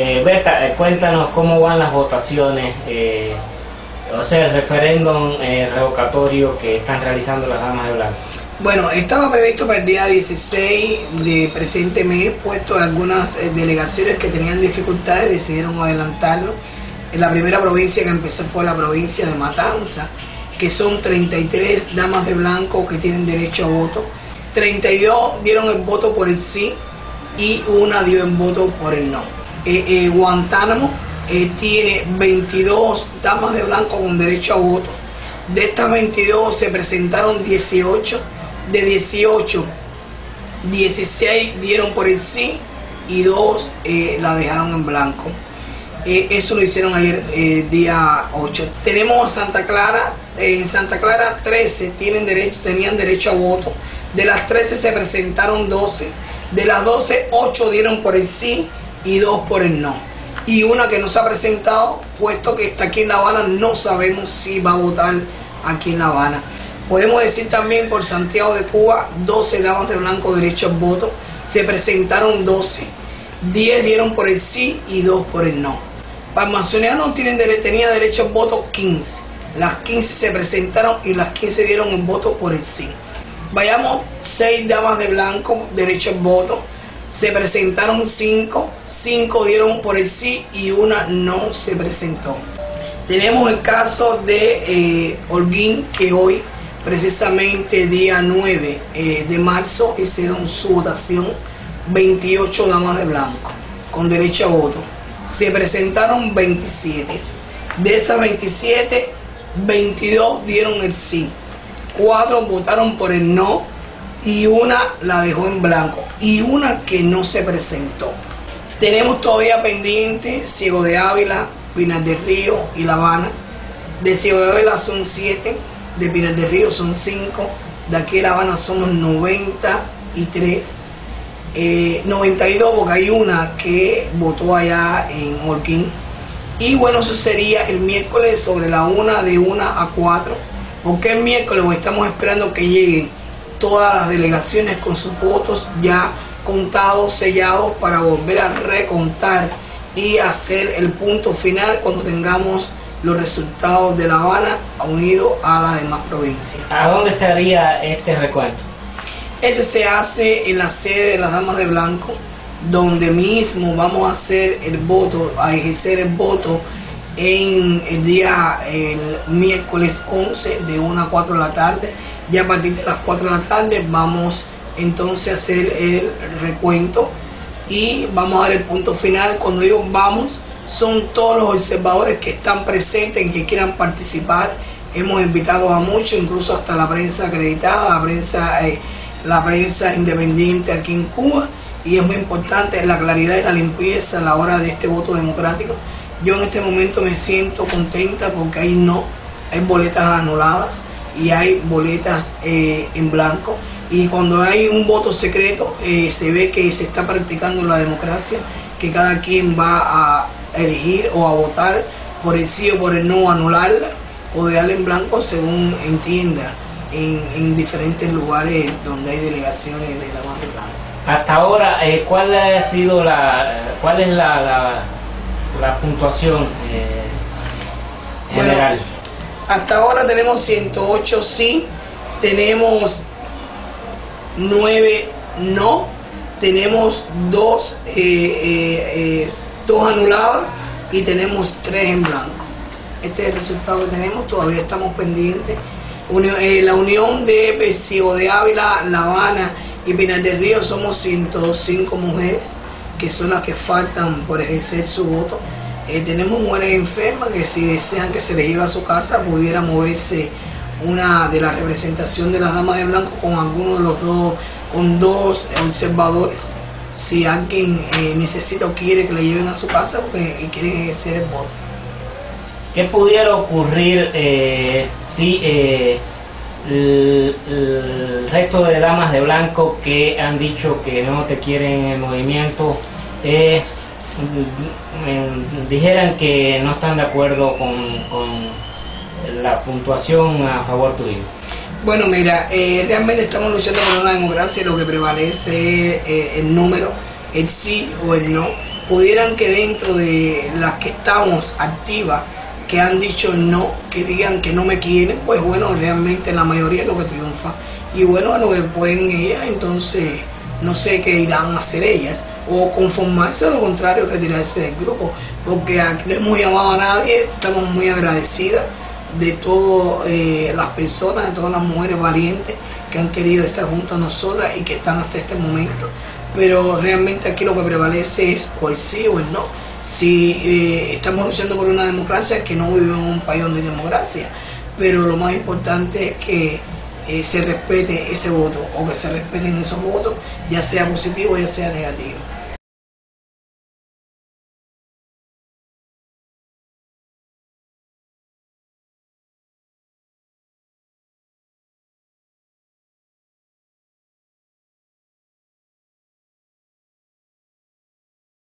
Eh, Berta, eh, cuéntanos cómo van las votaciones, eh, o sea, el referéndum revocatorio que están realizando las damas de blanco. Bueno, estaba previsto para el día 16 de presente mes, puesto algunas delegaciones que tenían dificultades, decidieron adelantarlo. En la primera provincia que empezó fue la provincia de Matanza, que son 33 damas de blanco que tienen derecho a voto. 32 dieron el voto por el sí y una dio el voto por el no. Eh, eh, Guantánamo eh, tiene 22 damas de blanco con derecho a voto. De estas 22 se presentaron 18. De 18, 16 dieron por el sí y 2 la dejaron en blanco. Eh, eso lo hicieron ayer, eh, día 8. Tenemos a Santa Clara. en Santa Clara 13 tienen derecho, tenían derecho a voto. De las 13 se presentaron 12. De las 12, 8 dieron por el sí y 2 por el no. Y una que no se ha presentado, puesto que está aquí en La Habana, no sabemos si va a votar aquí en La Habana. Podemos decir también por Santiago de Cuba, 12 damas de blanco derecho al voto. Se presentaron 12. 10 dieron por el sí y 2 por el no. Palmazoniano tienen dere- tenía derecho al voto 15. Las 15 se presentaron y las 15 dieron el voto por el sí. Vayamos 6 damas de blanco derecho al voto. Se presentaron 5. 5 dieron por el sí y una no se presentó. Tenemos el caso de eh, Holguín que hoy, precisamente día 9 eh, de marzo, hicieron su votación 28 damas de blanco con derecho a voto. Se presentaron 27. De esas 27, 22 dieron el sí. 4 votaron por el no y una la dejó en blanco y una que no se presentó. Tenemos todavía pendiente Ciego de Ávila, Pinar del Río y La Habana. De Ciego de Ávila son 7, de Pinar del Río son 5, de aquí a La Habana somos 93. Eh, 92 porque hay una que votó allá en Holguín. Y bueno, eso sería el miércoles sobre la una de 1 a 4. Porque el miércoles estamos esperando que lleguen todas las delegaciones con sus votos ya contados, sellados, para volver a recontar y hacer el punto final cuando tengamos los resultados de La Habana unido a las demás provincias. ¿A dónde se haría este recuento? Ese se hace en la sede de las Damas de Blanco, donde mismo vamos a hacer el voto, a ejercer el voto en el día, el miércoles 11 de 1 a 4 de la tarde. Ya a partir de las 4 de la tarde vamos entonces a hacer el recuento y vamos a dar el punto final. Cuando digo vamos, son todos los observadores que están presentes y que quieran participar. Hemos invitado a muchos, incluso hasta la prensa acreditada, la prensa, eh, independiente aquí en Cuba. Y es muy importante la claridad y la limpieza a la hora de este voto democrático. Yo en este momento me siento contenta porque hay no, hay boletas anuladas y hay boletas eh, en blanco. Y cuando hay un voto secreto, eh, se ve que se está practicando la democracia, que cada quien va a elegir o a votar por el sí o por el no, anularla o dejarla en blanco según entienda en, en diferentes lugares donde hay delegaciones de damas de blanco. Hasta ahora, eh, ¿cuál ha sido la, cuál es la, la, la puntuación eh, Bueno, general? Hasta ahora tenemos 108 sí, tenemos 9 no, tenemos 2 eh, eh, eh, dos anuladas y tenemos 3 en blanco. Este es el resultado que tenemos, todavía estamos pendientes. Eh, la unión de Pesigo de Ávila, La Habana y Pinar del Río somos 105 mujeres que son las que faltan por ejercer su voto. Eh, tenemos mujeres enfermas que si desean que se les lleve a su casa pudiera moverse una de la representación de las damas de blanco con alguno de los dos, con dos observadores. Si alguien eh, necesita o quiere que le lleven a su casa porque quiere ejercer el voto. ¿Qué pudiera ocurrir eh, si el, el resto de damas de blanco que han dicho que no te quieren en el movimiento dijeran que no están de acuerdo con, con la puntuación a favor tuyo? Bueno, mira, eh, realmente estamos luchando por una democracia y lo que prevalece es eh, el número, el sí o el no. pudieran que dentro de las que estamos activas, que han dicho no, que digan que no me quieren, pues bueno, realmente la mayoría es lo que triunfa. Y bueno, a lo que pueden ellas, entonces no sé qué irán a hacer ellas, o conformarse, a lo contrario, retirarse del grupo, porque aquí no hemos llamado a nadie, estamos muy agradecidas de todas eh, las personas, de todas las mujeres valientes que han querido estar junto a nosotras y que están hasta este momento. Pero realmente aquí lo que prevalece es o el sí o el no. Si eh, estamos luchando por una democracia, que no vivimos en un país donde hay democracia, pero lo más importante es que eh, se respete ese voto o que se respeten esos votos, ya sea positivo ya sea negativo.